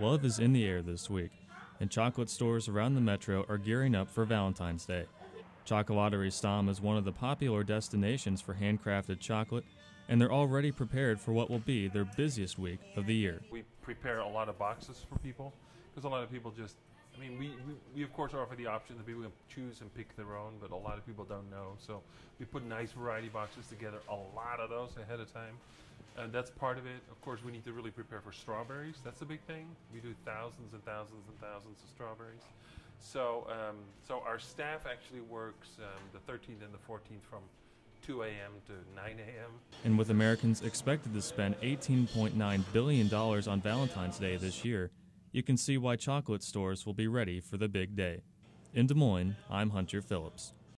Love is in the air this week, and chocolate stores around the metro are gearing up for Valentine's Day. Chocolaterie Stam is one of the popular destinations for handcrafted chocolate, and they're already prepared for what will be their busiest week of the year. We prepare a lot of boxes for people because a lot of people just I mean, we, we, we, of course offer the option that people can choose and pick their own, but a lot of people don't know. So we put nice variety boxes together, a lot of those ahead of time. And that's part of it. Of course, we need to really prepare for strawberries. That's a big thing. We do thousands and thousands and thousands of strawberries. So, um, so our staff actually works um, the 13th and the 14th from 2 a.m. to 9 a.m. And with Americans expected to spend $18.9 billion on Valentine's Day this year, you can see why chocolate stores will be ready for the big day. In Des Moines, I'm Hunter Phillips.